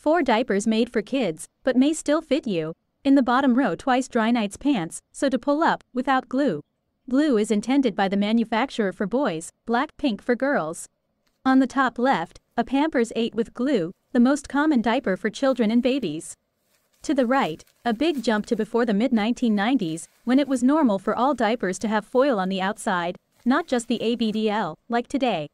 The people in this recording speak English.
4 diapers made for kids, but may still fit you. In the bottom row twice DryNites pants, so to pull up, without glue. Blue is intended by the manufacturer for boys, black pink for girls. On the top left, a Pampers 8 with glue, the most common diaper for children and babies. To the right, a big jump to before the mid-1990s, when it was normal for all diapers to have foil on the outside, not just the ABDL, like today.